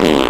Yeah.